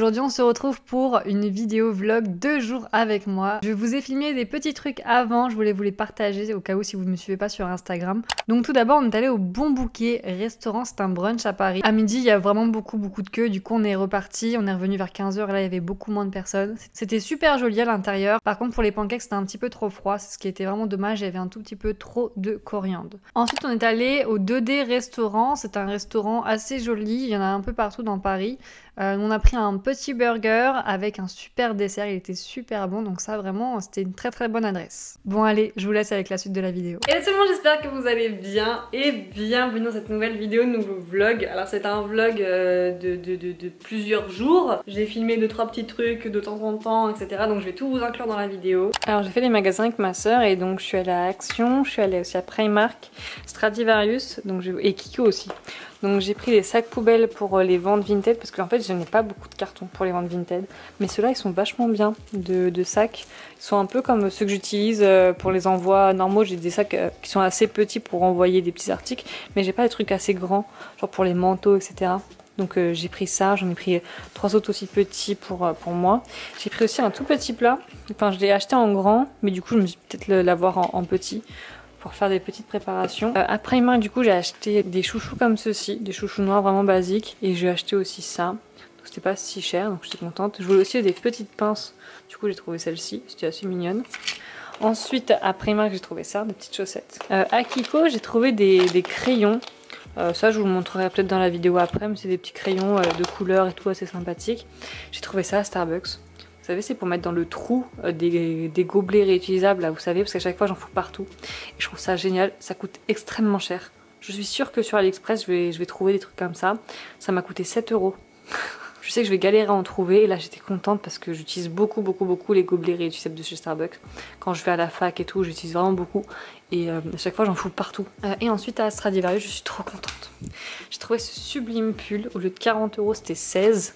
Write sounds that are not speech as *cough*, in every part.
Aujourd'hui on se retrouve pour une vidéo vlog deux jours avec moi. Je vous ai filmé des petits trucs avant, je voulais vous les partager au cas où si vous ne me suivez pas sur Instagram. Donc tout d'abord on est allé au Bon Bouquet restaurant, c'est un brunch à Paris. À midi il y a vraiment beaucoup beaucoup de queues, du coup on est reparti, on est revenu vers 15h, là il y avait beaucoup moins de personnes. C'était super joli à l'intérieur, par contre pour les pancakes c'était un petit peu trop froid, ce qui était vraiment dommage, il y avait un tout petit peu trop de coriandre. Ensuite on est allé au 2D restaurant, c'est un restaurant assez joli, il y en a un peu partout dans Paris. Euh, on a pris un petit burger avec un super dessert, il était super bon, donc ça vraiment c'était une très très bonne adresse. Bon allez, je vous laisse avec la suite de la vidéo. Et tout le monde, j'espère que vous allez bien et bienvenue dans cette nouvelle vidéo, nouveau vlog. Alors c'est un vlog euh, de, plusieurs jours. J'ai filmé deux trois petits trucs de temps en temps, etc. Donc je vais tout vous inclure dans la vidéo. Alors j'ai fait des magasins avec ma soeur et donc je suis allée à Action, je suis allée aussi à Primark, Stradivarius donc et Kiko aussi. Donc j'ai pris des sacs poubelles pour euh, les ventes vintage parce qu'en fait je n'ai pas beaucoup de cartons pour les ventes vintage. Mais ceux-là ils sont vachement bien de, sacs. Ils sont un peu comme ceux que j'utilise euh, pour les envois normaux. J'ai des sacs euh, qui sont assez petits pour envoyer des petits articles. Mais j'ai pas des trucs assez grands, genre pour les manteaux etc. Donc j'ai pris ça, j'en ai pris trois autres aussi petits pour, pour moi. J'ai pris aussi un tout petit plat. Enfin je l'ai acheté en grand, mais du coup je me suis peut-être l'avoir en petit pour faire des petites préparations. Euh, après main du coup j'ai acheté des chouchous comme ceci, des chouchous noirs vraiment basiques et j'ai acheté aussi ça. C'était pas si cher donc j'étais contente. Je voulais aussi des petites pinces, du coup j'ai trouvé celle-ci, c'était assez mignonne. Ensuite après main j'ai trouvé ça, des petites chaussettes. Euh, à Kiko j'ai trouvé des, crayons. Euh, ça je vous le montrerai peut-être dans la vidéo après mais c'est des petits crayons euh, de couleur et tout assez sympathiques. J'ai trouvé ça à Starbucks savez, c'est pour mettre dans le trou euh, des, gobelets réutilisables, là, vous savez, parce qu'à chaque fois j'en fous partout. Et je trouve ça génial, ça coûte extrêmement cher. Je suis sûre que sur AliExpress, je vais, trouver des trucs comme ça. Ça m'a coûté 7 euros. Je sais que je vais galérer à en trouver et là j'étais contente parce que j'utilise beaucoup beaucoup beaucoup les gobelets réutilisables de chez Starbucks. Quand je vais à la fac et tout, j'utilise vraiment beaucoup et euh, à chaque fois j'en fous partout. Euh, et ensuite à Stradivarius, je suis trop contente. J'ai trouvé ce sublime pull, au lieu de 40 euros c'était 16.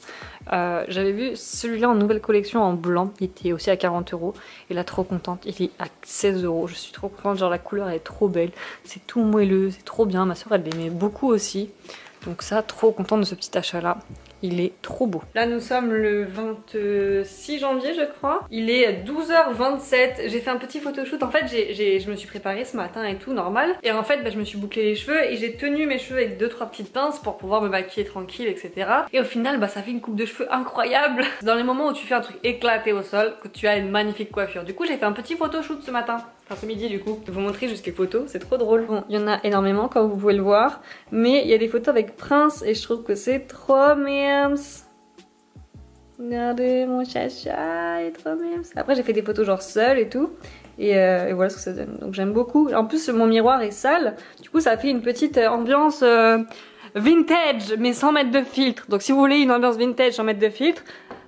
Euh, j'avais vu celui-là en nouvelle collection en blanc, il était aussi à 40 euros. Et là trop contente, il est à 16 euros. Je suis trop contente, genre la couleur est trop belle, c'est tout moelleux, c'est trop bien. Ma soeur elle l'aimait beaucoup aussi. Donc ça, trop contente de ce petit achat là. Il est trop beau. Là, nous sommes le 26 janvier, je crois. Il est 12h27. J'ai fait un petit photoshoot. En fait, je me suis préparée ce matin et tout, normal. Et en fait, bah, je me suis bouclé les cheveux et j'ai tenu mes cheveux avec deux trois petites pinces pour pouvoir me maquiller tranquille, etc. Et au final, bah, ça fait une coupe de cheveux incroyable. *laughs* Dans les moments où tu fais un truc éclaté au sol, que tu as une magnifique coiffure. Du coup, j'ai fait un petit photoshoot ce matin. Enfin ce midi du coup. Je vais vous montrer jusqu'à photos, c'est trop drôle. Bon, il y en a énormément comme vous pouvez le voir. Mais il y a des photos avec Prince et je trouve que c'est trop Regardez mon chacha, il est trop miams. Après j'ai fait des photos genre seule et tout. Euh, et, voilà ce que ça donne. Donc j'aime beaucoup. En plus mon miroir est sale. Du coup ça fait une petite euh, ambiance... Euh, vintage mais sans mettre de filtre donc si vous voulez une ambiance vintage sans mettre de filtre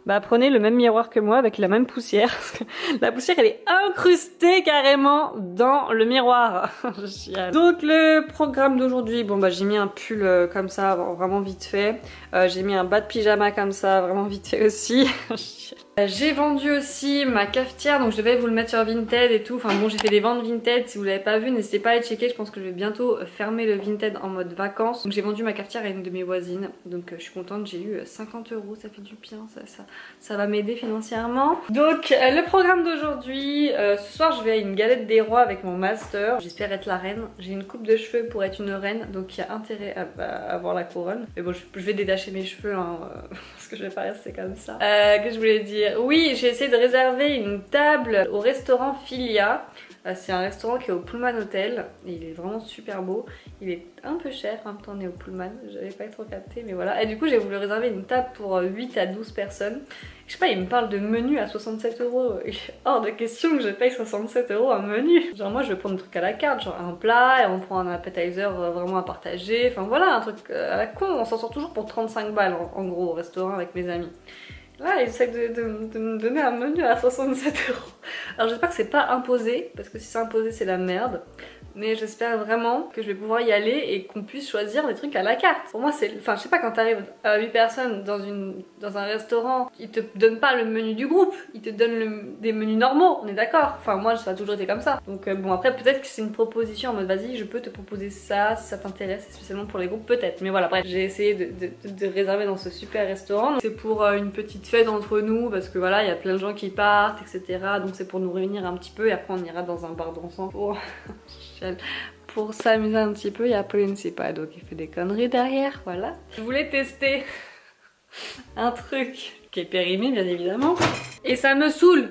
bah prenez le même miroir que moi avec la même poussière. *laughs* la poussière elle est incrustée carrément dans le miroir. *laughs* Donc le programme d'aujourd'hui, bon bah j'ai mis un pull euh, comme ça vraiment vite fait. Euh, j'ai mis un bas de pyjama comme ça vraiment vite fait aussi. *laughs* J'ai vendu aussi ma cafetière, donc je devais vous le mettre sur Vinted et tout. Enfin bon, j'ai fait des ventes Vinted, si vous l'avez pas vu, n'hésitez pas à aller checker. Je pense que je vais bientôt fermer le Vinted en mode vacances. Donc j'ai vendu ma cafetière à une de mes voisines, donc euh, je suis contente, j'ai eu 50 euros, ça fait du bien, ça, ça, ça va m'aider financièrement. Donc euh, le programme d'aujourd'hui, euh, ce soir je vais à une galette des rois avec mon master. J'espère être la reine. J'ai une coupe de cheveux pour être une reine, donc il y a intérêt à, avoir la couronne. Mais bon, je, vais détacher mes cheveux, hein, *laughs* parce que je vais pas rester comme ça. que je voulais dire oui, j'ai essayé de réserver une table au restaurant Filia. Euh, c'est un restaurant qui est au Pullman Hotel il est vraiment super beau. Il est un peu cher, en même temps on est au Pullman, j'avais pas trop capté mais voilà. Et du coup j'ai voulu réserver une table pour 8 à 12 personnes. Je sais pas, il me parle de menu à 67 euros. *laughs* Hors de question que je paye 67 euros un menu. Genre moi je vais prendre un truc à la carte, genre un plat et on prend un appetizer euh, vraiment à partager. Enfin voilà, un truc euh, à la con, on s'en sort toujours pour 35 balles en gros au restaurant avec mes amis. Là, il essaie de, me donner un menu à 67 euros. Alors j'espère que c'est pas imposé, parce que si c'est imposé c'est la merde. Mais j'espère vraiment que je vais pouvoir y aller et qu'on puisse choisir des trucs à la carte. Pour moi, c'est. Enfin, je sais pas, quand t'arrives à 8 personnes dans, une... dans un restaurant, ils te donnent pas le menu du groupe, ils te donnent des menus normaux, on est d'accord Enfin, moi, ça a toujours été comme ça. Donc, euh, bon, après, peut-être que c'est une proposition en mode vas-y, je peux te proposer ça si ça t'intéresse, spécialement pour les groupes, peut-être. Mais voilà, bref, j'ai essayé de, de, réserver dans ce super restaurant. C'est pour euh, une petite fête entre nous parce que voilà, il y a plein de gens qui partent, etc. Donc, c'est pour nous réunir un petit peu et après, on ira dans un bar dansant pour. *laughs* pour s'amuser un petit peu. Il y a Principado qui fait des conneries derrière, voilà. Je voulais tester *laughs* un truc qui est périmé bien évidemment. Et ça me saoule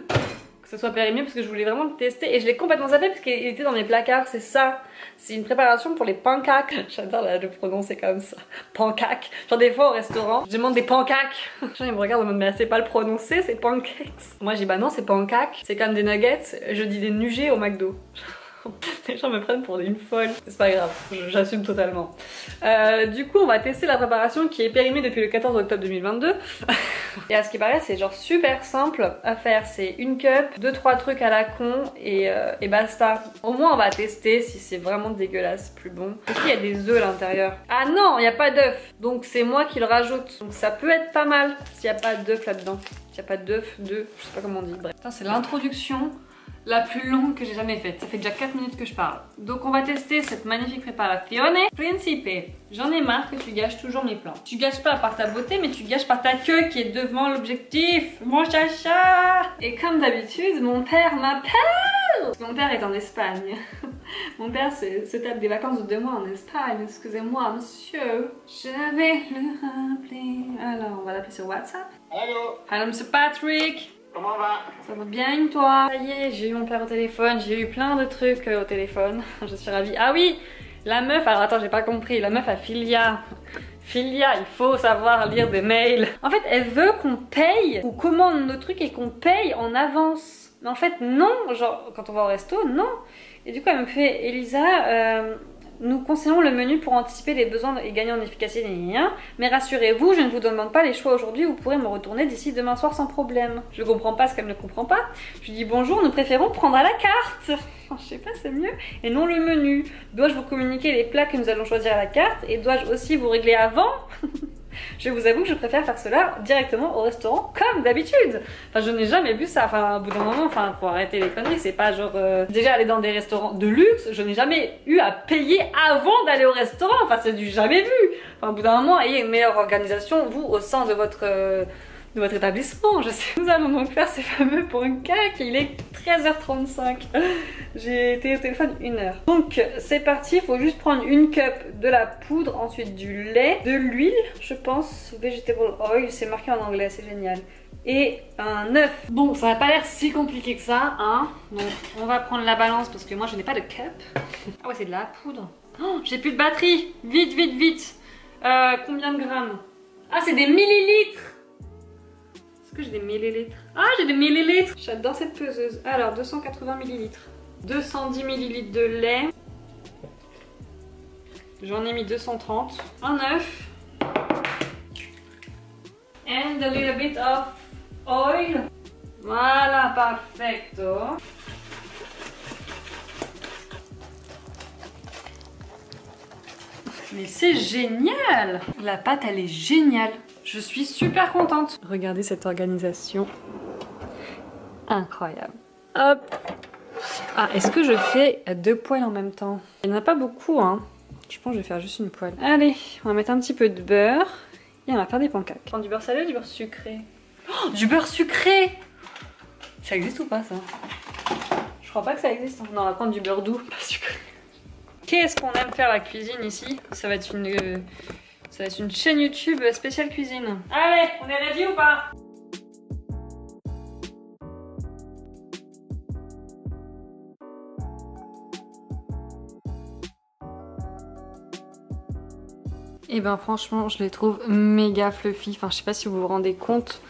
que ce soit périmé parce que je voulais vraiment le tester et je l'ai complètement zappé parce qu'il était dans mes placards, c'est ça. C'est une préparation pour les pancakes. *laughs* J'adore le prononcer comme ça. Pancakes. Genre des fois au restaurant, je demande des pancakes. *laughs* Genre ils me regardent en mode mais c'est pas le prononcer, c'est pancakes. Moi j'ai bah non c'est pancakes, c'est comme des nuggets. Je dis des nugets au McDo. *laughs* Les gens me prennent pour une folle. C'est pas grave, j'assume totalement. Euh, du coup, on va tester la préparation qui est périmée depuis le 14 octobre 2022. *laughs* et à ce qui paraît, c'est genre super simple à faire. C'est une cup, deux trois trucs à la con et, euh, et basta. Au moins, on va tester si c'est vraiment dégueulasse, plus bon. Est-ce qu'il y a des œufs à l'intérieur? Ah non, il n'y a pas d'œufs. Donc c'est moi qui le rajoute. Donc ça peut être pas mal s'il n'y a pas d'œufs là-dedans. S'il n'y a pas d'œufs, de... Je sais pas comment on dit. Bref. C'est l'introduction la plus longue que j'ai jamais faite. Ça fait déjà 4 minutes que je parle. Donc on va tester cette magnifique préparazione. Principe, j'en ai marre que tu gâches toujours mes plans. Tu gâches pas par ta beauté, mais tu gâches par ta queue qui est devant l'objectif. Mon chacha Et comme d'habitude, mon père m'appelle Mon père est en Espagne. *laughs* Mon père se, tape des vacances de deux mois en Espagne. Excusez-moi, monsieur. Je vais le rappeler. Alors, on va l'appeler sur WhatsApp. Allô Allô, monsieur Patrick Comment va? Ça va bien toi? Ça y est, j'ai eu mon père au téléphone, j'ai eu plein de trucs euh, au téléphone. *laughs* Je suis ravie. Ah oui La meuf, alors attends, j'ai pas compris. La meuf à Filia. Filia, il faut savoir lire des mails. En fait, elle veut qu'on paye ou commande nos trucs et qu'on paye en avance. Mais en fait, non. Genre, quand on va au resto, non. Et du coup, elle me fait, Elisa, euh, nous conseillons le menu pour anticiper les besoins et gagner en efficacité, mais rassurez-vous, je ne vous demande pas les choix aujourd'hui, vous pourrez me retourner d'ici demain soir sans problème. Je comprends pas ce qu'elle ne comprend pas. Je lui dis bonjour, nous préférons prendre à la carte. *laughs* je sais pas, c'est mieux. Et non le menu. Dois-je vous communiquer les plats que nous allons choisir à la carte et dois-je aussi vous régler avant? *laughs* je vous avoue que je préfère faire cela directement au restaurant comme d'habitude. Enfin, je n'ai jamais vu ça. Enfin, au bout d'un moment, enfin, arrêter les conneries. C'est pas genre euh, déjà aller dans des restaurants de luxe. Je n'ai jamais eu à payer avant d'aller au restaurant. Enfin, c'est du jamais vu. Enfin, au bout d'un moment, ayez une meilleure organisation vous au sein de votre euh, de votre établissement, je sais. Nous allons donc faire ces fameux pancakes, il est 13h35. J'ai été au téléphone une heure. Donc c'est parti, il faut juste prendre une cup de la poudre, ensuite du lait, de l'huile, je pense, vegetable oil, c'est marqué en anglais, c'est génial. Et un œuf. Bon, ça n'a pas l'air si compliqué que ça, hein. Donc on va prendre la balance parce que moi je n'ai pas de cup. Ah ouais, c'est de la poudre. Oh, j'ai plus de batterie. Vite, vite, vite. Euh, combien de grammes? Ah, c'est des millilitres que j'ai des millilitres Ah, j'ai des millilitres J'adore cette peseuse. Alors, 280 millilitres. 210 millilitres de lait. J'en ai mis 230. Un œuf. And a little bit of oil. Voilà, perfecto. Mais c'est génial La pâte, elle est géniale je suis super contente. Regardez cette organisation. Incroyable. Hop. Ah, est-ce que je fais deux poêles en même temps? Il n'y en a pas beaucoup, hein. Je pense que je vais faire juste une poêle. Allez, on va mettre un petit peu de beurre. Et on va faire des pancakes. Prendre du beurre salé ou du beurre sucré? Oh, Du beurre sucré Ça existe ou pas, ça? Je crois pas que ça existe. Non, on va prendre du beurre doux, pas sucré. Qu'est-ce qu'on aime faire la cuisine ici? Ça va être une... Ça va être une chaîne YouTube spéciale cuisine. Allez, on est ready ou pas? Et eh ben franchement, je les trouve méga fluffy. Enfin, je sais pas si vous vous rendez compte.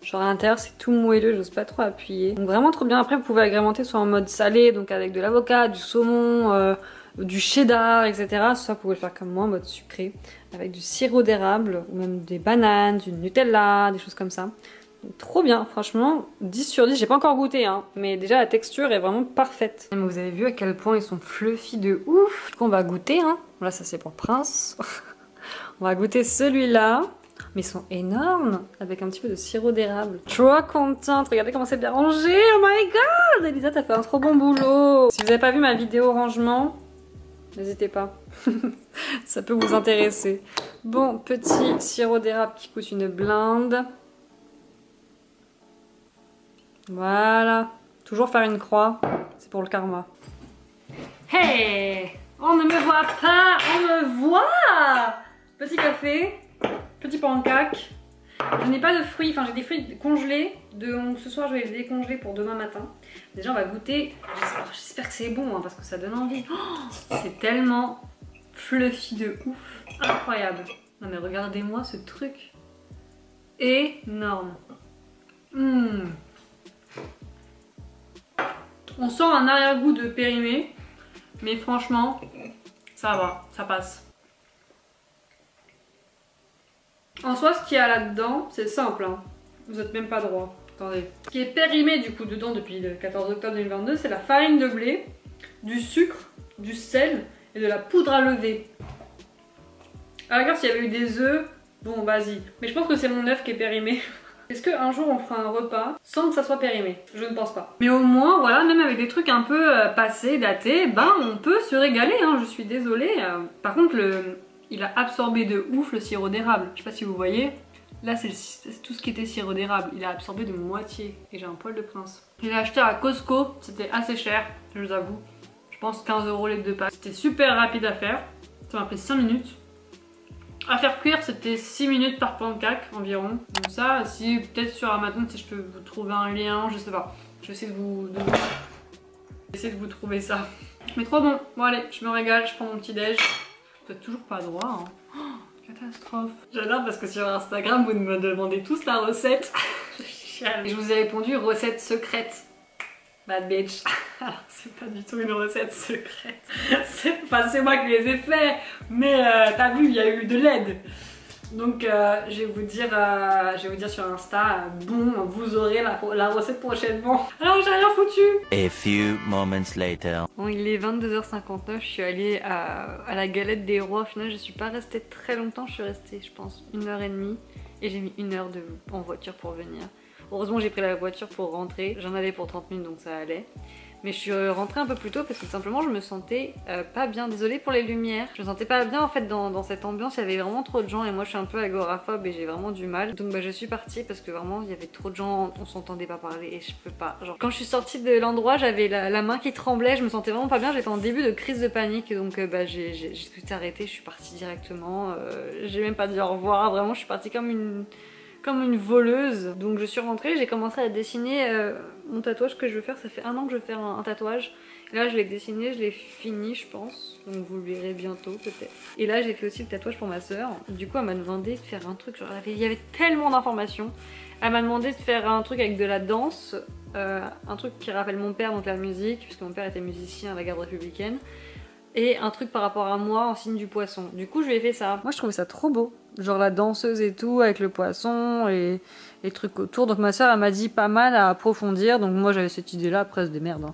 Genre à l'intérieur c'est tout moelleux, j'ose pas trop appuyer. Donc vraiment trop bien. Après vous pouvez agrémenter soit en mode salé, donc avec de l'avocat, du saumon, euh, du cheddar, etc. Soit vous pouvez le faire comme moi en mode sucré, avec du sirop d'érable, ou même des bananes, du Nutella, des choses comme ça. Trop bien, franchement, 10 sur 10, j'ai pas encore goûté, hein, mais déjà la texture est vraiment parfaite. Vous avez vu à quel point ils sont fluffy de ouf? Du coup, on va goûter, hein. Là, ça c'est pour Prince. *laughs* on va goûter celui-là. Mais ils sont énormes, avec un petit peu de sirop d'érable. Trop contente, regardez comment c'est bien rangé, oh my god Elisa, t'as fait un trop bon boulot Si vous n'avez pas vu ma vidéo rangement, n'hésitez pas. *laughs* ça peut vous intéresser. Bon, petit sirop d'érable qui coûte une blinde. Voilà. Toujours faire une croix, c'est pour le karma. Hey On ne me voit pas, on me voit Petit café, petit pancake. Je n'ai pas de fruits, enfin j'ai des fruits congelés. Donc ce soir je vais les décongeler pour demain matin. Déjà on va goûter. J'espère que c'est bon hein, parce que ça donne envie. Oh, c'est tellement fluffy de ouf. Incroyable. Non mais regardez-moi ce truc. Énorme. Mmh. On sent un arrière-goût de périmé, mais franchement, ça va, ça passe. En soi, ce qu'il y a là-dedans, c'est simple, hein. vous n'êtes même pas droit. Attendez. Ce qui est périmé du coup dedans depuis le 14 octobre 2022, c'est la farine de blé, du sucre, du sel et de la poudre à lever. À la s'il y avait eu des œufs, bon vas-y. Mais je pense que c'est mon œuf qui est périmé. *laughs* Est-ce qu'un jour on fera un repas sans que ça soit périmé? Je ne pense pas. Mais au moins, voilà, même avec des trucs un peu euh, passés, datés, ben on peut se régaler, hein, je suis désolée. Euh. Par contre, il a absorbé de ouf le sirop d'érable. Je sais pas si vous voyez. Là, c'est tout ce qui était sirop d'érable. Il a absorbé de moitié. Et j'ai un poil de prince. Je l'ai acheté à Costco. C'était assez cher, je vous avoue. Je pense 15 euros les deux packs. C'était super rapide à faire. Ça m'a pris 5 minutes. À faire cuire, c'était 6 minutes par pancake environ. Donc ça, si peut-être sur Amazon, si je peux vous trouver un lien, je sais pas. Je vais essayer de vous, essayer de vous trouver ça. Mais trop bon. Bon allez, je me régale, je prends mon petit déj. Êtes toujours pas droit. Hein. Catastrophe. J'adore parce que sur Instagram, vous me demandez tous la recette. je vous ai répondu recette secrète. Bad bitch. *laughs* Alors, c'est pas du tout une recette secrète. *laughs* Enfin, c'est moi qui les ai fait, mais euh, t'as vu, il y a eu de l'aide. Donc, euh, je, vais vous dire, euh, je vais vous dire sur Insta, bon, vous aurez la, recette prochainement. Alors, j'ai rien foutu. A few moments later. Bon, il est 22h59, je suis allée à, à la galette des rois. Au final, je suis pas restée très longtemps, je suis restée, je pense, une heure et demie. Et j'ai mis une heure de, en voiture pour venir. Heureusement j'ai pris la voiture pour rentrer, j'en avais pour 30 minutes donc ça allait. Mais je suis rentrée un peu plus tôt parce que simplement je me sentais euh, pas bien. Désolée pour les lumières. Je me sentais pas bien en fait dans, cette ambiance. Il y avait vraiment trop de gens et moi je suis un peu agoraphobe et j'ai vraiment du mal. Donc bah, je suis partie parce que vraiment il y avait trop de gens. On s'entendait pas parler et je peux pas. Genre quand je suis sortie de l'endroit j'avais la, main qui tremblait. Je me sentais vraiment pas bien. J'étais en début de crise de panique donc euh, bah, j'ai tout arrêté. Je suis partie directement. Euh, j'ai même pas dit au revoir. Vraiment je suis partie comme une comme une voleuse. Donc je suis rentrée, j'ai commencé à dessiner euh, mon tatouage que je veux faire. Ça fait un an que je veux faire un, tatouage. là je l'ai dessiné, je l'ai fini je pense. Donc vous le verrez bientôt peut-être. Et là j'ai fait aussi le tatouage pour ma soeur. Du coup elle m'a demandé de faire un truc. Genre, il y avait tellement d'informations. Elle m'a demandé de faire un truc avec de la danse. Euh, un truc qui rappelle mon père, donc la musique, puisque mon père était musicien à la garde républicaine et un truc par rapport à moi en signe du poisson. Du coup, je lui ai fait ça. Moi, je trouvais ça trop beau. Genre la danseuse et tout, avec le poisson et les trucs autour. Donc ma soeur, elle m'a dit pas mal à approfondir. Donc moi, j'avais cette idée-là. Après, c'est des merdes.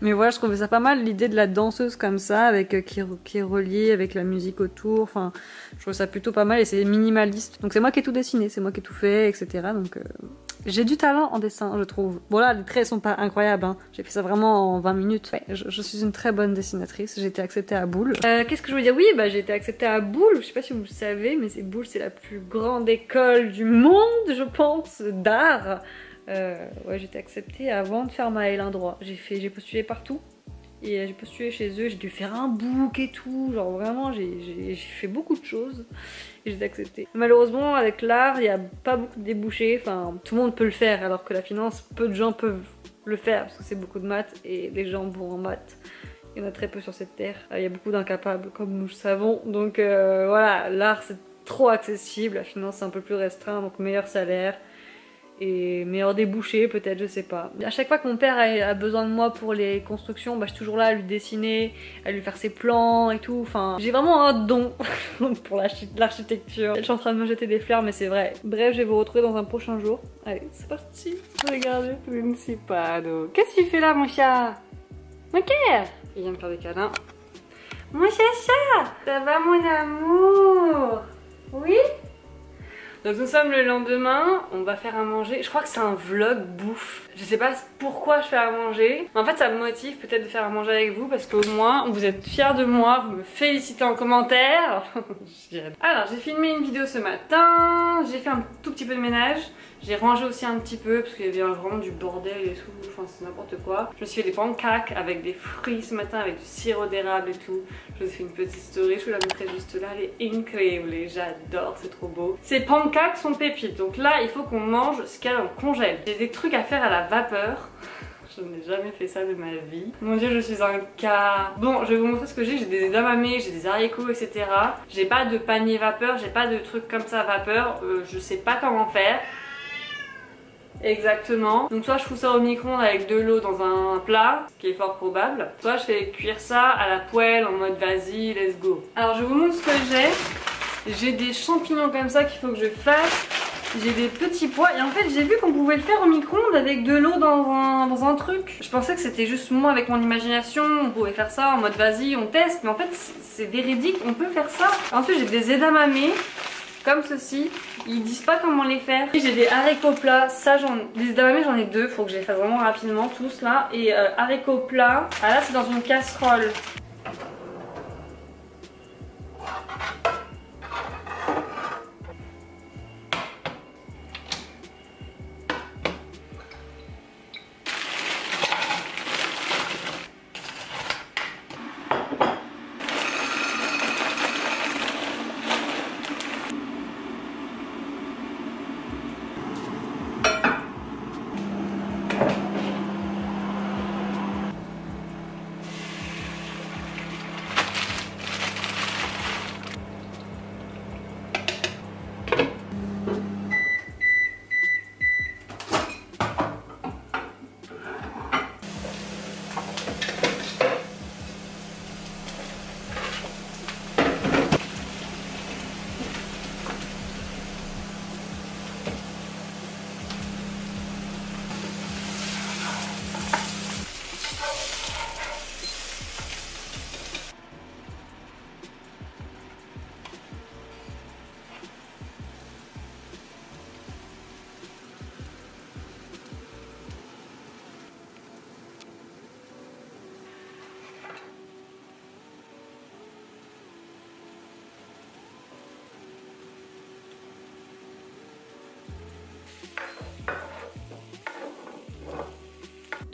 Mais voilà, je trouvais ça pas mal, l'idée de la danseuse comme ça, avec euh, qui, qui, est reliée avec la musique autour. Enfin, je trouve ça plutôt pas mal et c'est minimaliste. Donc c'est moi qui ai tout dessiné, c'est moi qui ai tout fait, etc. Donc euh, j'ai du talent en dessin, je trouve. Bon là, les traits sont pas incroyables, hein. j'ai fait ça vraiment en 20 minutes. Ouais, je, suis une très bonne dessinatrice, j'ai été acceptée à Boule. Euh, Qu'est-ce que je veux dire? Oui, bah j'ai été acceptée à Boule, je sais pas si vous le savez, mais c'est Boule, c'est la plus grande école du monde, je pense, d'art. Euh, ouais, j'ai été acceptée avant de faire ma L1 droit. J'ai fait, j'ai postulé partout. Et j'ai postulé chez eux, j'ai dû faire un book et tout, genre vraiment j'ai fait beaucoup de choses et j'ai accepté. Malheureusement avec l'art il n'y a pas beaucoup de débouchés, enfin tout le monde peut le faire alors que la finance peu de gens peuvent le faire parce que c'est beaucoup de maths et les gens vont en maths. Il y en a très peu sur cette terre, il y a beaucoup d'incapables comme nous le savons. Donc euh, voilà l'art c'est trop accessible, la finance c'est un peu plus restreint donc meilleur salaire et meilleur débouché peut-être, je sais pas. À chaque fois que mon père a, besoin de moi pour les constructions, bah, je suis toujours là à lui dessiner, à lui faire ses plans et tout. Enfin, j'ai vraiment un don *laughs* pour l'architecture. Je suis en train de me jeter des fleurs, mais c'est vrai. Bref, je vais vous retrouver dans un prochain jour. Allez, c'est parti. Regardez, pas. Qu'est-ce que tu fais là, mon chat? Mon Il vient me faire des câlins. Mon chacha Ça va, mon amour? Oui? Donc nous sommes le lendemain, on va faire à manger. Je crois que c'est un vlog bouffe. Je sais pas pourquoi je fais à manger. En fait ça me motive peut-être de faire à manger avec vous parce qu'au moins vous êtes fiers de moi, vous me félicitez en commentaire. *laughs* Alors j'ai filmé une vidéo ce matin, j'ai fait un tout petit peu de ménage. J'ai rangé aussi un petit peu parce qu'il y avait vraiment du bordel et tout, enfin c'est n'importe quoi. Je me suis fait des pancakes avec des fruits ce matin, avec du sirop d'érable et tout. Je vous ai fait une petite story, je vous la mettrai juste là, elle est incroyable, j'adore, c'est trop beau. Ces pancakes sont pépites, donc là il faut qu'on mange ce qu'il y a dans le congèle. J'ai des trucs à faire à la vapeur. *laughs* Je n'ai jamais fait ça de ma vie. Mon dieu, je suis un cas. Bon, je vais vous montrer ce que j'ai. J'ai des edamame, j'ai des haricots, etc. J'ai pas de panier vapeur, j'ai pas de trucs comme ça vapeur. Euh, je sais pas comment faire. Exactement. Donc soit je fous ça au micro-ondes avec de l'eau dans un plat, ce qui est fort probable. Soit je fais cuire ça à la poêle en mode vas-y, let's go. Alors je vous montre ce que j'ai. J'ai des champignons comme ça qu'il faut que je fasse. J'ai des petits pois et en fait j'ai vu qu'on pouvait le faire au micro-ondes avec de l'eau dans un, dans un truc. Je pensais que c'était juste moi avec mon imagination, on pouvait faire ça en mode vas-y on teste mais en fait c'est véridique, on peut faire ça. Ensuite j'ai des edamame comme ceci. Ils disent pas comment les faire. J'ai des haricots plats, ça j'en j'en ai deux, faut que je les fasse vraiment rapidement tous là. Et euh, haricots plats, ah là c'est dans une casserole.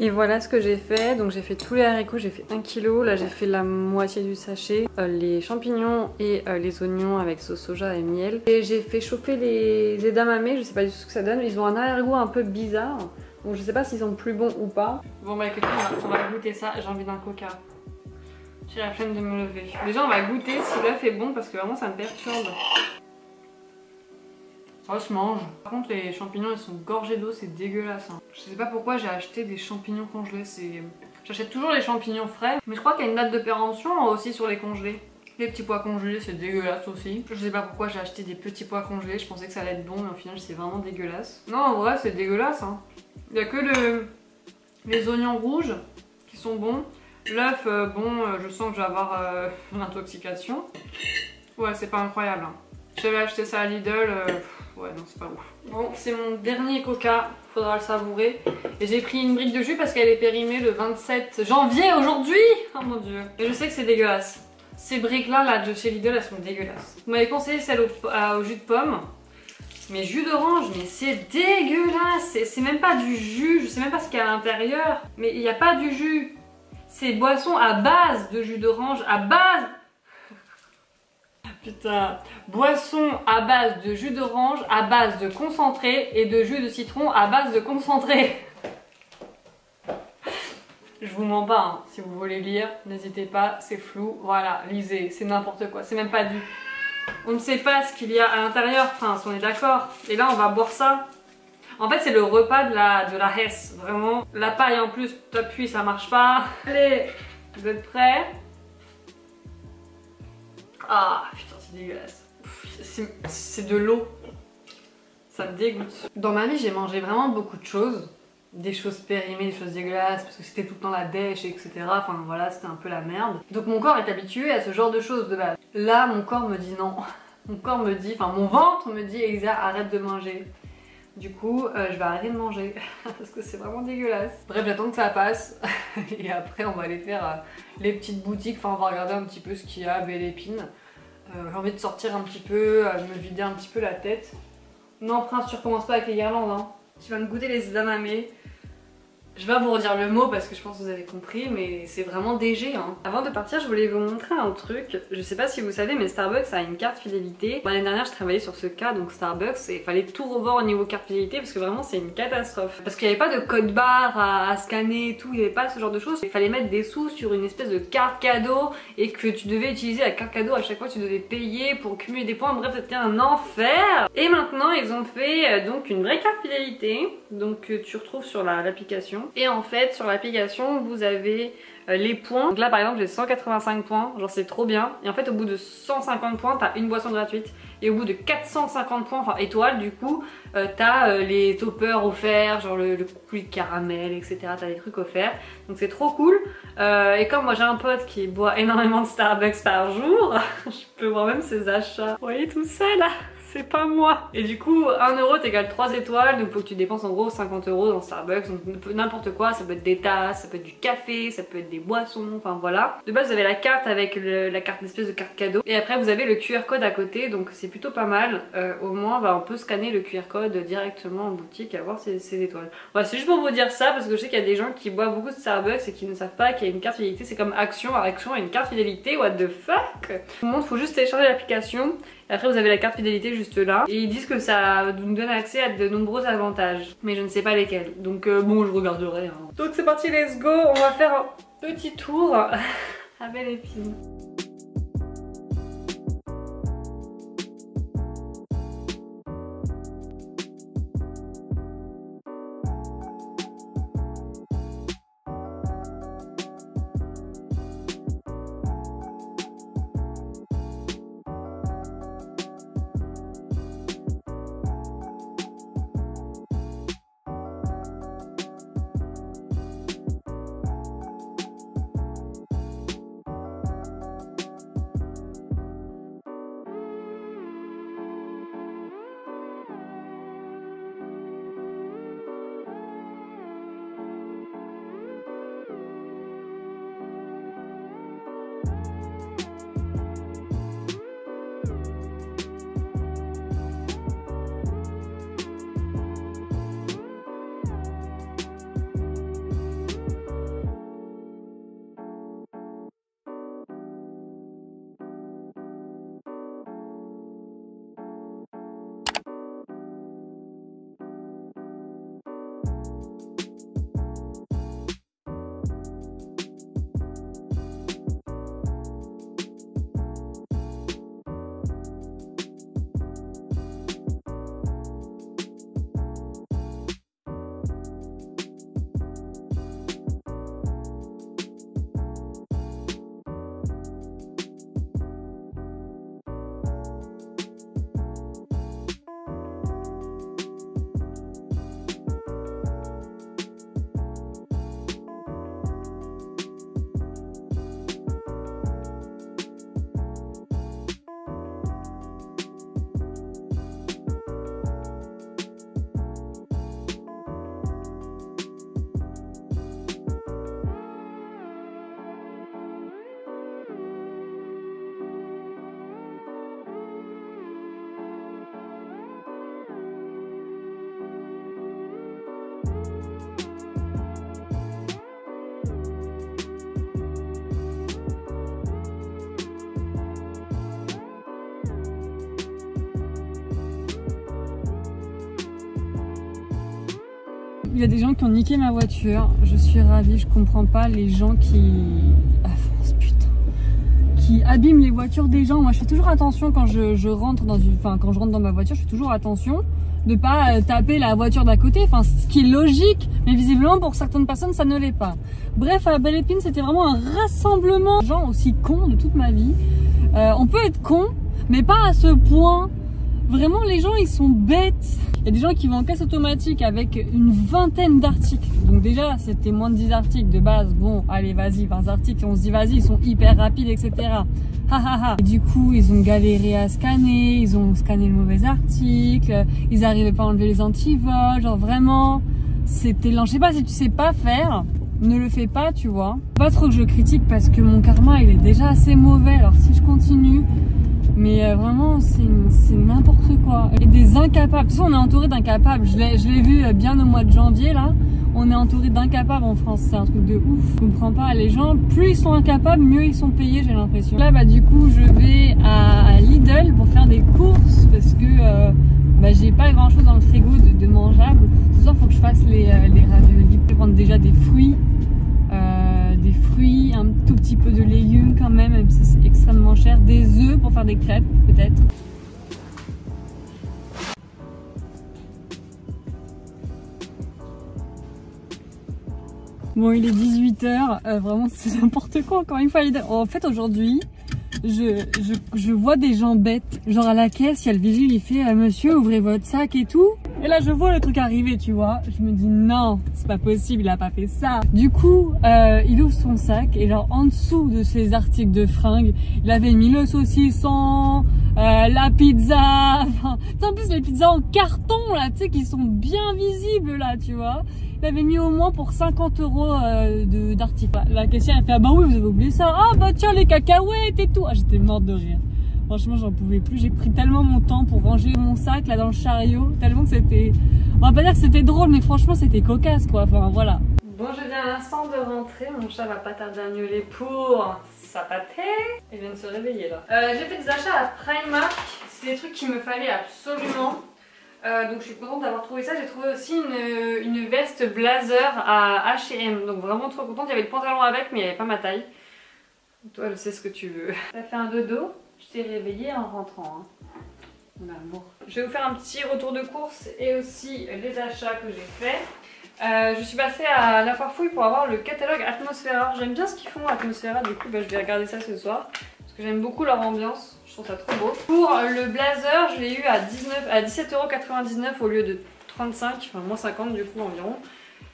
Et voilà ce que j'ai fait. Donc j'ai fait tous les haricots, j'ai fait 1 kg. Là j'ai fait la moitié du sachet. Euh, les champignons et euh, les oignons avec sauce soja et miel. Et j'ai fait chauffer les edamame. Je sais pas du tout ce que ça donne. Ils ont un arrière-goût un peu bizarre. Donc je sais pas s'ils sont plus bons ou pas. Bon bah écoutez, on va, goûter ça. J'ai envie d'un coca. J'ai la flemme de me lever. Déjà on va goûter si l'œuf est bon parce que vraiment ça me perturbe. Ça se mange. Par contre les champignons ils sont gorgés d'eau, c'est dégueulasse. Hein. Je sais pas pourquoi j'ai acheté des champignons congelés, c'est... J'achète toujours les champignons frais, mais je crois qu'il y a une date de péremption aussi sur les congelés. Les petits pois congelés, c'est dégueulasse aussi. Je sais pas pourquoi j'ai acheté des petits pois congelés, je pensais que ça allait être bon, mais au final c'est vraiment dégueulasse. Non, en vrai c'est dégueulasse. Hein. Il y a que le... les oignons rouges qui sont bons. L'œuf, euh, bon, euh, je sens que je vais avoir euh, *laughs* une intoxication. Ouais, c'est pas incroyable. Hein. J'avais acheté ça à Lidl ouais non c'est pas ouf. Bon c'est mon dernier coca, faudra le savourer. Et j'ai pris une brique de jus parce qu'elle est périmée le 27 janvier aujourd'hui Oh mon dieu. Et je sais que c'est dégueulasse. Ces briques là, là de chez Lidl elles sont dégueulasses. Vous m'avez conseillé celle au, jus de pomme. Mais jus d'orange, mais c'est dégueulasse C'est même pas du jus, je sais même pas ce qu'il y a à l'intérieur. Mais il n'y a pas du jus. C'est boisson à base de jus d'orange, à base Putain, boisson à base de jus d'orange, à base de concentré et de jus de citron à base de concentré. Je vous mens pas, hein. si vous voulez lire, n'hésitez pas, c'est flou, voilà, lisez, c'est n'importe quoi, c'est même pas du... On ne sait pas ce qu'il y a à l'intérieur, enfin, on est d'accord. Et là, on va boire ça. En fait, c'est le repas de la, de la Hesse. Vraiment, la paille en plus, t'appuies, ça marche pas. Allez, vous êtes prêts? Ah, putain, dégueulasse. C'est de l'eau. Ça me dégoûte. Dans ma vie, j'ai mangé vraiment beaucoup de choses. Des choses périmées, des choses dégueulasses, parce que c'était tout le temps la dèche, etc. Enfin voilà, c'était un peu la merde. Donc mon corps est habitué à ce genre de choses de base. Là, mon corps me dit non. *laughs* Mon corps me dit, enfin mon ventre me dit, Elisa, arrête de manger. Du coup, euh, je vais arrêter de manger *laughs* parce que c'est vraiment dégueulasse. Bref, j'attends que ça passe *laughs* et après on va aller faire euh, les petites boutiques. Enfin, on va regarder un petit peu ce qu'il y a, belle épine. Euh, J'ai envie de sortir un petit peu, me vider un petit peu la tête. Non, Prince, tu recommences pas avec les guirlandes. Hein. Tu vas me goûter les edamame. Je vais pas vous redire le mot parce que je pense que vous avez compris, mais c'est vraiment DG. Hein. Avant de partir, je voulais vous montrer un truc. Je sais pas si vous savez, mais Starbucks a une carte fidélité. L'année dernière, je travaillais sur ce cas, donc Starbucks, et il fallait tout revoir au niveau carte fidélité parce que vraiment, c'est une catastrophe. Parce qu'il n'y avait pas de code barre à, scanner et tout, il n'y avait pas ce genre de choses. Il fallait mettre des sous sur une espèce de carte cadeau et que tu devais utiliser la carte cadeau à chaque fois, tu devais payer pour cumuler des points. Bref, c'était un enfer. Et maintenant, ils ont fait euh, donc une vraie carte fidélité, donc euh, tu retrouves sur l'application. Et en fait, sur l'application, vous avez euh, les points. Donc là, par exemple, j'ai 185 points, genre c'est trop bien. Et en fait, au bout de 150 points, t'as une boisson gratuite. Et au bout de 450 points, enfin étoiles, du coup, euh, t'as euh, les toppers offerts, genre le, le coulis de caramel, etc. T'as des trucs offerts. Donc c'est trop cool. et comme moi j'ai un pote qui boit *laughs* énormément de Starbucks par jour, *laughs* je peux voir même ses achats. Vous voyez tout ça là? C'est pas moi. Et du coup 1 euro t'égale 3 étoiles donc faut que tu dépenses en gros 50 euros dans Starbucks. Donc n'importe quoi ça peut être des tasses, ça peut être du café, ça peut être des boissons, enfin voilà. De base vous avez la carte avec la carte d'espèce de carte cadeau. Et après vous avez le QR code à côté donc c'est plutôt pas mal. Euh, au moins bah, on peut scanner le QR code directement en boutique et avoir ses, étoiles. Voilà c'est juste pour vous dire ça parce que je sais qu'il y a des gens qui boivent beaucoup de Starbucks et qui ne savent pas qu'il y a une carte fidélité. C'est comme Action, Action a une carte fidélité, what the fuck? Au monde faut juste télécharger l'application après vous avez la carte fidélité juste là. Et ils disent que ça nous donne accès à de nombreux avantages. Mais je ne sais pas lesquels. Donc euh, bon je regarderai. Hein. Donc c'est parti let's go. On va faire un petit tour à Belle Épine. Il y a des gens qui ont niqué ma voiture. Je suis ravie, je comprends pas les gens qui... Ah France, putain. Qui abîment les voitures des gens. Moi, je fais toujours attention quand je, rentre dans une... Enfin, quand je rentre dans ma voiture, je fais toujours attention. de pas euh, taper la voiture d'à côté, enfin ce qui est logique, mais visiblement pour certaines personnes ça ne l'est pas. Bref, à Belle Épine, c'était vraiment un rassemblement de gens aussi cons de toute ma vie. Euh, on peut être con, mais pas à ce point. Vraiment, les gens, ils sont bêtes. Il y a des gens qui vont en caisse automatique avec une vingtaine d'articles. Donc déjà, c'était moins de 10 articles de base. Bon, allez, vas-y, 20 articles. On se dit, vas-y, ils sont hyper rapides, etc. Et du coup, ils ont galéré à scanner. Ils ont scanné le mauvais article. Ils n'arrivaient pas à enlever les antivols. Genre vraiment, c'était lent. Je sais pas si tu sais pas faire. Ne le fais pas, tu vois. Pas trop que je critique parce que mon karma, il est déjà assez mauvais. Alors si je continue, mais euh, vraiment, c'est n'importe quoi. Et des incapables. On est entouré d'incapables. Je l'ai vu euh, bien au mois de janvier, là. On est entouré d'incapables en France. C'est un truc de ouf. Je comprends pas. Les gens, plus ils sont incapables, mieux ils sont payés, j'ai l'impression. Là, bah, du coup, je vais à, Lidl pour faire des courses parce que euh, bah, j'ai pas grand chose dans le frigo de, de mangeable. Ce soir, faut que je fasse les, les raviolis. Je vais prendre déjà des fruits. Fruits, un tout petit peu de légumes quand même, même si c'est extrêmement cher, des œufs pour faire des crêpes peut-être. Bon, il est 18h, euh, vraiment c'est *laughs* n'importe quoi encore une fois. En fait, aujourd'hui, je, vois des gens bêtes. Genre à la caisse, il y a le vigile, il fait euh, Monsieur, ouvrez votre sac et tout. Et là, je vois le truc arriver, tu vois. Je me dis non, c'est pas possible, il a pas fait ça. Du coup, euh, il ouvre son sac et genre en dessous de ses articles de fringues, il avait mis le saucisson, euh, la pizza. Enfin, en plus les pizzas en carton là, tu sais, qui sont bien visibles là, tu vois il avait mis au moins pour 50 euros euh, d'articles. La caissière elle fait ah bah oui vous avez oublié ça. Ah bah tiens les cacahuètes et tout. Ah j'étais morte de rire. Franchement j'en pouvais plus. J'ai pris tellement mon temps pour ranger mon sac là dans le chariot. Tellement que c'était... On va pas dire que c'était drôle mais franchement c'était cocasse quoi. Enfin voilà. Bon je viens à l'instant de rentrer. Mon chat va pas tarder à miauler pour sa pâté. Il vient de se réveiller là. Euh, J'ai fait des achats à Primark. C'est des trucs qu'il me fallait absolument. Euh, donc je suis contente d'avoir trouvé ça. J'ai trouvé aussi une, veste blazer à H&M. Donc vraiment trop contente. Il y avait le pantalon avec mais il n'y avait pas ma taille. Toi je sais ce que tu veux. T'as fait un dodo. Je t'ai réveillée en rentrant. Hein. Mon amour. Je vais vous faire un petit retour de course et aussi les achats que j'ai fait. Euh, je suis passée à la foire fouille pour avoir le catalogue Atmosphera. J'aime bien ce qu'ils font Atmosphera, du coup bah, je vais regarder ça ce soir. Parce que j'aime beaucoup leur ambiance. Je trouve ça trop beau. Pour le blazer, je l'ai eu à, 19, à 17,99€ au lieu de 35, enfin moins 50 du coup environ.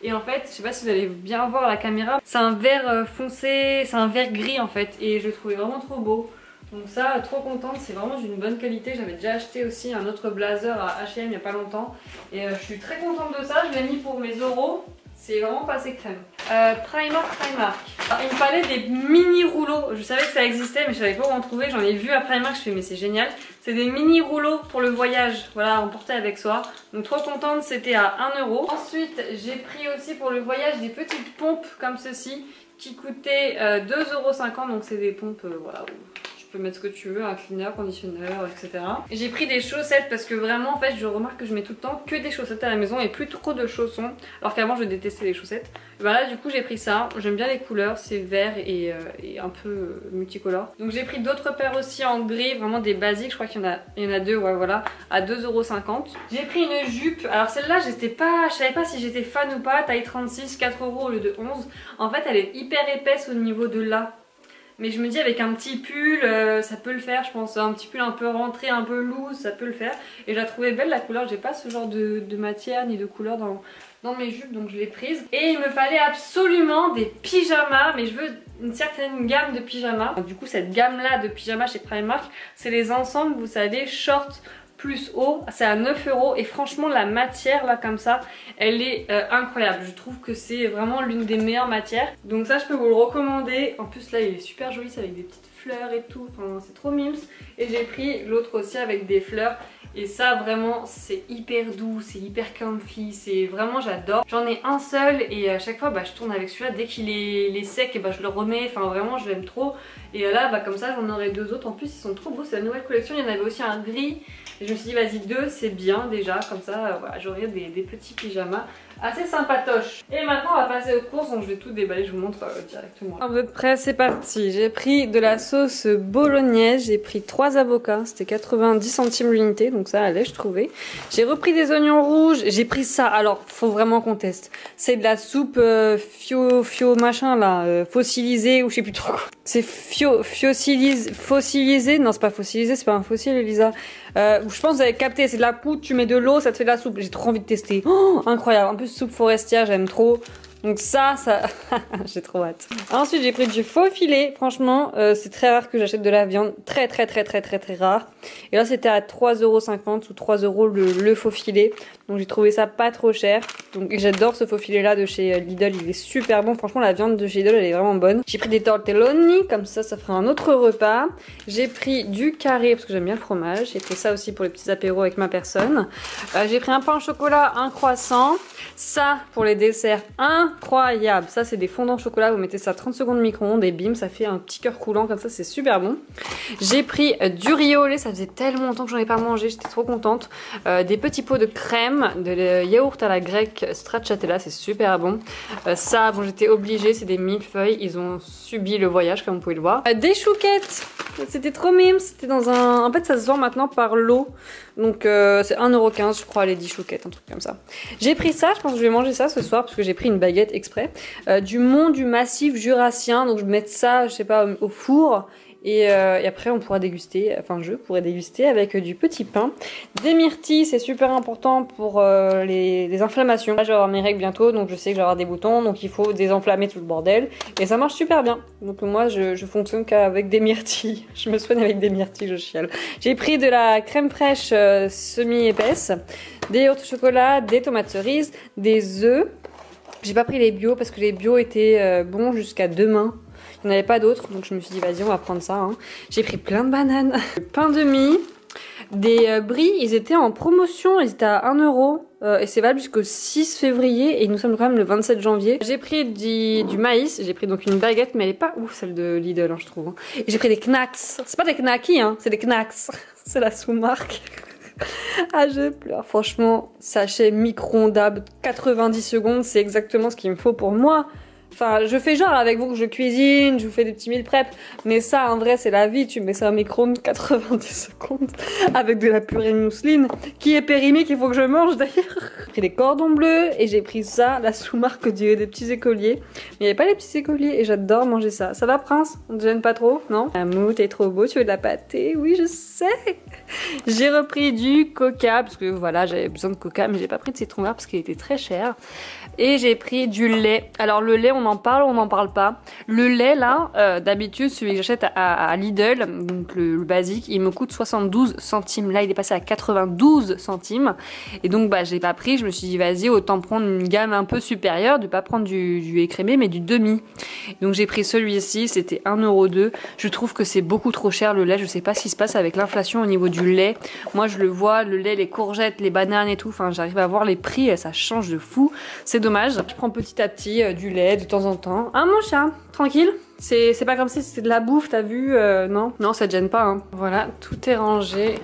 Et en fait, je sais pas si vous allez bien voir la caméra, c'est un vert euh, foncé, c'est un vert gris en fait. Et je le trouvais vraiment trop beau. Donc ça, trop contente, c'est vraiment d'une bonne qualité. J'avais déjà acheté aussi un autre blazer à H&M il n'y a pas longtemps. Et euh, je suis très contente de ça, je l'ai mis pour mes euros. C'est vraiment pas assez crème. Euh, Primark, Primark. il me fallait des mini rouleaux. Je savais que ça existait, mais je savais pas où en trouver. J'en ai vu à Primark, je fais mais c'est génial. C'est des mini rouleaux pour le voyage. Voilà, emporter avec soi. Donc trop contente, c'était à 1€. Ensuite, j'ai pris aussi pour le voyage des petites pompes comme ceci qui coûtaient euh, 2,50€. Donc c'est des pompes, euh, voilà, peux mettre ce que tu veux, un cleaner, conditionneur, etc. J'ai pris des chaussettes parce que vraiment en fait je remarque que je mets tout le temps que des chaussettes à la maison et plus trop de chaussons alors qu'avant je détestais les chaussettes. Et bah là du coup j'ai pris ça, j'aime bien les couleurs, c'est vert et, euh, un peu euh, multicolore. Donc j'ai pris d'autres paires aussi en gris, vraiment des basiques, je crois qu'il y en a, y en a deux, ouais voilà, à 2,50€. J'ai pris une jupe, alors celle-là j'étais pas, je savais pas si j'étais fan ou pas, taille 36, 4€ au lieu de 11. En fait elle est hyper épaisse au niveau de là mais je me dis avec un petit pull, euh, ça peut le faire, je pense. Un petit pull un peu rentré, un peu loose, ça peut le faire. Et je la trouvais belle la couleur, j'ai pas ce genre de, matière ni de couleur dans, dans mes jupes, donc je l'ai prise. Et il me fallait absolument des pyjamas, mais je veux une certaine gamme de pyjamas. Du coup, cette gamme-là de pyjamas chez Primark, c'est les ensembles, vous savez, short, plus haut, c'est à 9 euros. Et franchement la matière là comme ça elle est euh, incroyable, je trouve que c'est vraiment l'une des meilleures matières. Donc ça je peux vous le recommander, en plus là il est super joli, c'est avec des petites fleurs et tout, enfin c'est trop mimes. Et j'ai pris l'autre aussi avec des fleurs. Et ça vraiment c'est hyper doux, c'est hyper comfy, c'est vraiment j'adore. J'en ai un seul et à chaque fois bah, je tourne avec celui-là, dès qu'il est, sec et bah, je le remets, enfin vraiment je l'aime trop. Et là bah, comme ça j'en aurai deux autres, en plus ils sont trop beaux, c'est la nouvelle collection, il y en avait aussi un gris. Je me suis dit vas-y deux c'est bien déjà, comme ça voilà, j'aurai des, petits pyjamas assez sympatoche. Et maintenant, on va passer aux courses, donc je vais tout déballer, je vous montre euh, directement. Ah, vous êtes prêts C'est parti. J'ai pris de la sauce bolognaise, j'ai pris 3 avocats, c'était 90 centimes l'unité, donc ça allait, je trouvais. J'ai repris des oignons rouges, j'ai pris ça, alors faut vraiment qu'on teste. C'est de la soupe euh, fio, fio machin là, euh, fossilisée, ou je sais plus trop quoi. C'est fio, fossilisé, fossilisé, non c'est pas fossilisé, c'est pas un fossile Elisa. Euh, je pense que vous avez capté, c'est de la poudre, tu mets de l'eau, ça te fait de la soupe. J'ai trop envie de tester. Oh, incroyable. En plus, soupe forestière, j'aime trop. Donc ça, ça, *laughs* j'ai trop hâte. Ensuite, j'ai pris du faux filet. Franchement, euh, c'est très rare que j'achète de la viande. Très, très, très, très, très, très rare. Et là, c'était à 3,50€ ou 3€ le, le faux filet. Donc j'ai trouvé ça pas trop cher. Donc j'adore ce faux filet là de chez euh, Lidl, il est super bon. Franchement la viande de chez Lidl elle est vraiment bonne. J'ai pris des tortelloni, comme ça ça fera un autre repas. J'ai pris du carré parce que j'aime bien le fromage. J'ai pris ça aussi pour les petits apéros avec ma personne. Euh, j'ai pris un pain au chocolat, un croissant. Ça pour les desserts, incroyable. Ça c'est des fondants au chocolat, vous mettez ça 30 secondes micro-ondes et bim ça fait un petit cœur coulant comme ça, c'est super bon. J'ai pris euh, du riz au lait, ça faisait tellement longtemps que j'en ai pas mangé, j'étais trop contente. des petits pots de crème de yaourt à la grecque stracciatella, c'est super bon. Euh, ça, bon, j'étais obligée, c'est des millefeuilles, ils ont subi le voyage comme vous pouvez le voir. Euh, des chouquettes, c'était trop mime, c'était dans un... En fait, ça se vend maintenant par lot, donc euh, c'est 1,15€ je crois les 10 chouquettes, un truc comme ça. J'ai pris ça, je pense que je vais manger ça ce soir parce que j'ai pris une baguette exprès. du mont du massif jurassien, donc je vais mettre ça, je sais pas, au four euh, et, après, on pourra déguster, enfin je pourrais déguster avec du petit pain. Des myrtilles, c'est super important pour euh, les, inflammations. Là, je vais avoir mes règles bientôt, donc je sais que je avoir des boutons, donc il faut désenflammer tout le bordel. Et ça marche super bien. Donc moi, je, fonctionne qu'avec des myrtilles. *laughs* Je me soigne avec des myrtilles, je chiale. J'ai pris de la crème fraîche euh, semi-épaisse, des yaourts au chocolat, des tomates cerises, des œufs. J'ai pas pris les bio parce que les bio étaient bons jusqu'à demain. Il n'y en avait pas d'autres, donc je me suis dit, vas-y, on va prendre ça. Hein. J'ai pris plein de bananes. *laughs* pain de mie. Des euh, bris, ils étaient en promotion, ils étaient à 1€ euh, et c'est valable jusqu'au 6 février et nous sommes quand même le 27 janvier. J'ai pris du, maïs, j'ai pris donc une baguette mais elle est pas ouf celle de Lidl hein, je trouve. Hein. Et j'ai pris des knacks, c'est pas des knackis hein, c'est des knacks, *laughs* c'est la sous-marque. *laughs* ah je pleure, franchement sachet micro-ondable 90 secondes c'est exactement ce qu'il me faut pour moi. Enfin, je fais genre avec vous que je cuisine, je vous fais des petits meal prep, mais ça, en vrai, c'est la vie. Tu mets ça au micro-ondes *laughs* 90 secondes avec de la purée de mousseline qui est périmée qu'il faut que je mange d'ailleurs. J'ai pris des cordons bleus et j'ai pris ça, la sous-marque des petits écoliers. Mais il n'y avait pas les petits écoliers et j'adore manger ça. Ça va, Prince? On te gêne pas trop? Non? Amou, t'es trop beau, tu veux de la pâtée? Oui, je sais. J'ai repris du coca parce que voilà, j'avais besoin de coca, mais j'ai pas pris de citron vert parce qu'il était très cher. Et j'ai pris du lait. Alors le lait, on en parle, on n'en parle pas. Le lait là, euh, d'habitude, celui que j'achète à, Lidl, donc le, basique, il me coûte 72 centimes. Là, il est passé à 92 centimes. Et donc, bah, j'ai pas pris. Je me suis dit, vas-y, autant prendre une gamme un peu supérieure, de pas prendre du, du écrémé, mais du demi. Donc j'ai pris celui-ci, c'était 1,2€. Je trouve que c'est beaucoup trop cher le lait. Je sais pas ce qui se passe avec l'inflation au niveau du lait. Moi, je le vois, le lait, les courgettes, les bananes et tout. Enfin, j'arrive à voir les prix et ça change de fou. C'est dommage. Je prends petit à petit euh, du lait temps en temps. Ah, mon chat, tranquille. C'est pas comme si c'était de la bouffe, t'as vu euh, Non, non, ça te gêne pas. Hein. Voilà, tout est rangé.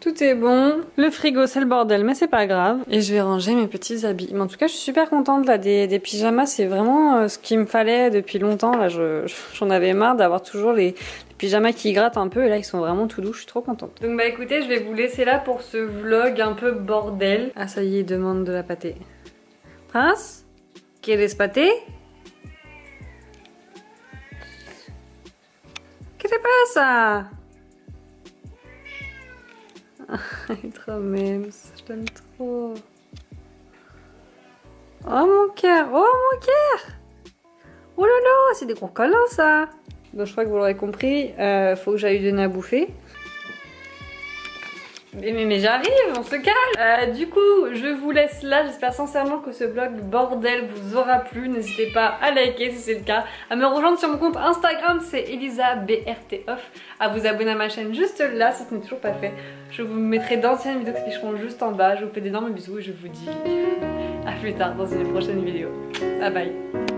Tout est bon. Le frigo, c'est le bordel, mais c'est pas grave. Et je vais ranger mes petits habits. Mais en tout cas, je suis super contente là des, pyjamas. C'est vraiment euh, ce qu'il me fallait depuis longtemps. Là, j'en avais marre d'avoir toujours les, pyjamas qui grattent un peu. Et là, ils sont vraiment tout doux. Je suis trop contente. Donc bah écoutez, je vais vous laisser là pour ce vlog un peu bordel. Ah ça y est, demande de la pâtée. Prince Quieres qui se passe Il est trop même, je t'aime trop. Oh mon cœur, oh mon cœur Oh là là, c'est des gros câlins ça Donc je crois que vous l'aurez compris, euh, faut que j'aille donner à bouffer. Mais, mais, j'arrive, on se calme euh, Du coup, je vous laisse là. J'espère sincèrement que ce vlog bordel vous aura plu. N'hésitez pas à liker si c'est le cas. À me rejoindre sur mon compte Instagram, c'est ElisaBRTOff. À vous abonner à ma chaîne juste là si ce n'est toujours pas fait. Je vous mettrai d'anciennes vidéos qui seront juste en bas. Je vous fais d'énormes bisous et je vous dis à plus tard dans une prochaine vidéo. Bye bye